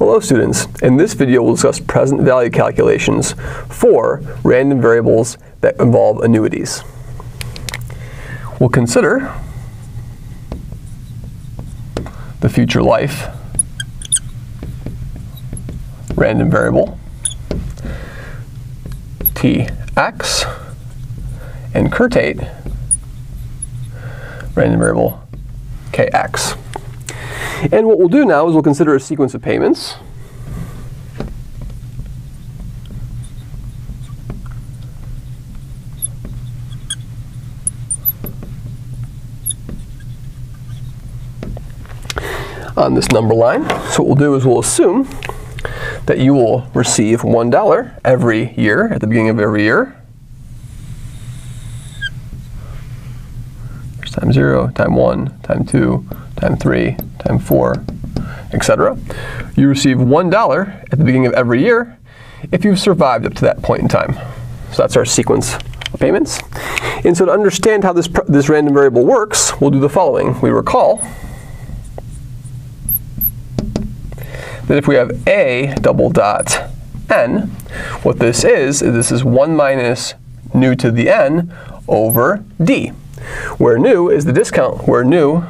Hello students, in this video we'll discuss present value calculations for random variables that involve annuities. We'll consider the future life random variable tx and curtate random variable kx. And what we'll do now is we'll consider a sequence of payments. on this number line. So what we'll do is we'll assume that you will receive $1 every year at the beginning of every year. Times 0, time 1, time 2, time 3, time 4, etc. You receive $1 at the beginning of every year if you've survived up to that point in time. So that's our sequence of payments. And so to understand how this, this random variable works, we'll do the following. We recall that if we have a double dot n, what this is, is this is 1 minus nu to the n over d, where nu is the discount, where nu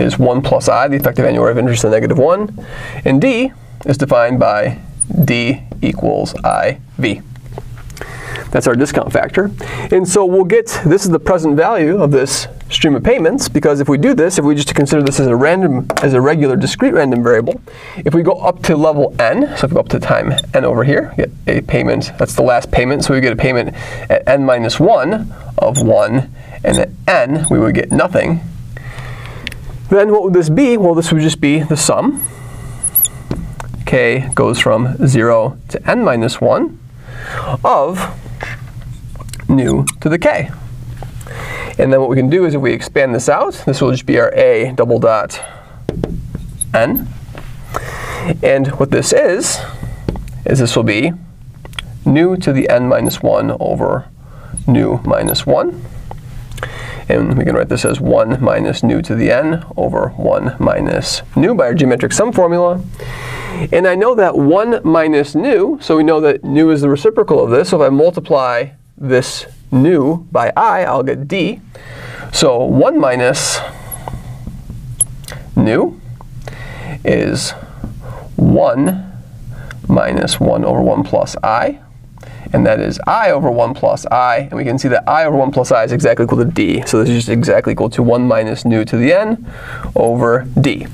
is 1 plus i, the effective annual rate of interest of negative 1, and d is defined by d equals iv. That's our discount factor. And so we'll get, this is the present value of this stream of payments, because if we do this, if we just consider this as a random, as a regular discrete random variable, if we go up to level n, so if we go up to time n over here, we get a payment, that's the last payment, so we get a payment at n minus 1 of 1, and at n we would get nothing, then what would this be? Well, this would just be the sum. k goes from 0 to n minus 1 of nu to the k. And then what we can do is if we expand this out, this will just be our a double dot n. And what this is, is this will be nu to the n minus 1 over nu minus 1. And we can write this as 1 minus nu to the n over 1 minus nu by our geometric sum formula. And I know that 1 minus nu, so we know that nu is the reciprocal of this. So if I multiply this nu by i, I'll get d. So 1 minus nu is 1 minus 1 over 1 plus i and that is i over 1 plus i, and we can see that i over 1 plus i is exactly equal to d. So this is just exactly equal to 1 minus nu to the n over d.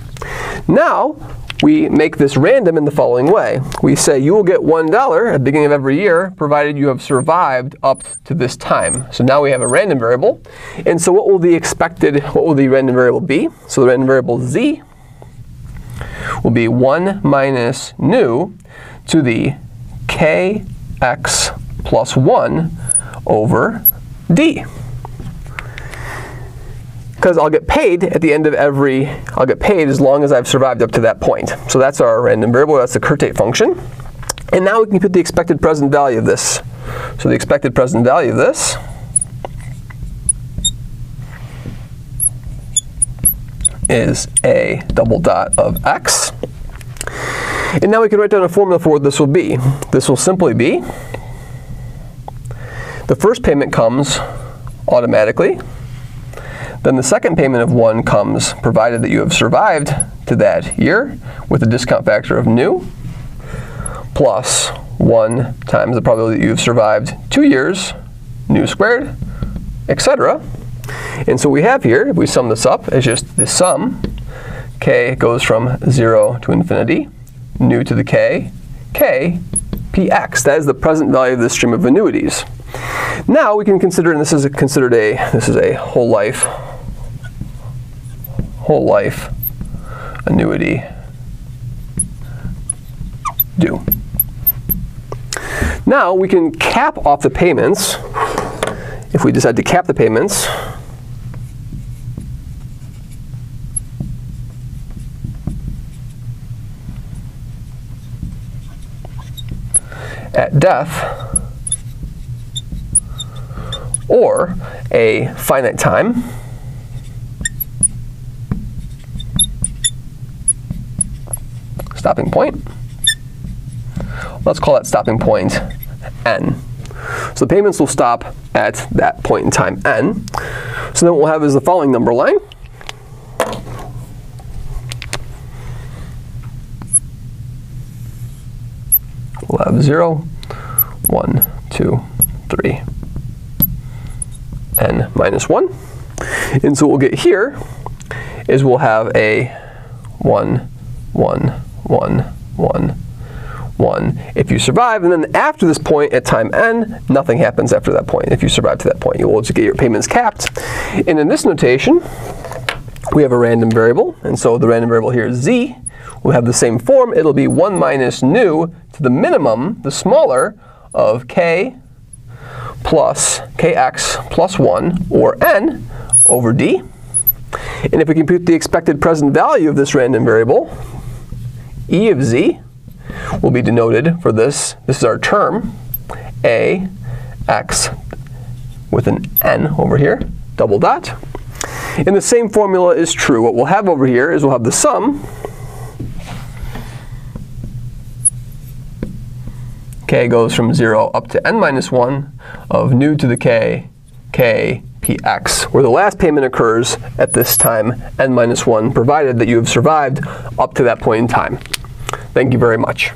Now, we make this random in the following way. We say you will get $1 at the beginning of every year, provided you have survived up to this time. So now we have a random variable. And so what will the expected, what will the random variable be? So the random variable z will be 1 minus nu to the k x plus 1 over d. Because I'll get paid at the end of every, I'll get paid as long as I've survived up to that point. So that's our random variable, that's the curtate function. And now we can put the expected present value of this. So the expected present value of this is a double dot of x. And now we can write down a formula for what this will be. This will simply be, the first payment comes automatically. Then the second payment of 1 comes provided that you have survived to that year with a discount factor of nu, plus 1 times the probability that you have survived 2 years, nu squared, etc. And so we have here, if we sum this up, is just the sum. k goes from 0 to infinity nu to the k, k, px. That is the present value of this stream of annuities. Now we can consider, and this is a, considered a, this is a whole life, whole life annuity due. Now we can cap off the payments. If we decide to cap the payments, at death or a finite time stopping point. Let's call that stopping point n. So the payments will stop at that point in time n. So then what we'll have is the following number line. We'll have 0, 1, 2, 3, n minus 1. And so what we'll get here is we'll have a 1, 1, 1, 1, 1 if you survive. And then after this point at time n, nothing happens after that point. If you survive to that point, you will just get your payments capped. And in this notation, we have a random variable. And so the random variable here is z. We'll have the same form. It'll be 1 minus nu to the minimum, the smaller, of k plus kx plus 1, or n, over d. And if we compute the expected present value of this random variable, e of z will be denoted for this. This is our term, a x with an n over here, double dot. And the same formula is true. What we'll have over here is we'll have the sum k goes from 0 up to n minus 1 of nu to the k, k, px, where the last payment occurs at this time, n minus 1, provided that you have survived up to that point in time. Thank you very much.